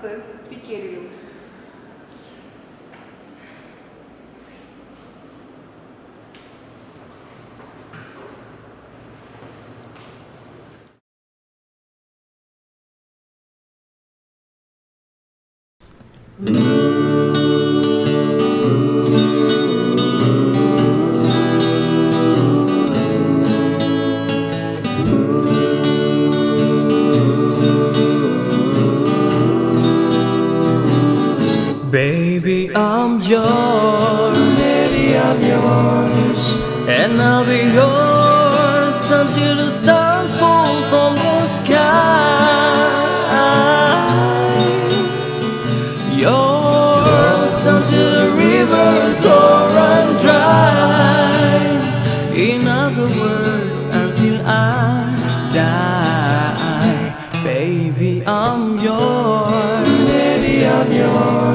к Mm-hmm. Baby, I'm yours. Baby, I'm yours. And I'll be yours until the stars fall from the sky. Yours until the rivers all run dry. In other words, until I die. Baby, I'm yours. Baby, I'm yours.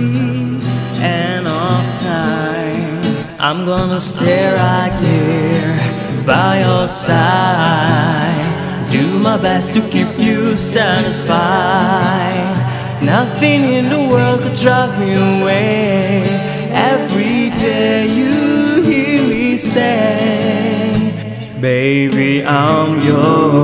The end of time. I'm gonna stay right here by your side. Do my best to keep you satisfied. Nothing in the world could drive me away. Every day you hear me say, Baby, I'm yours.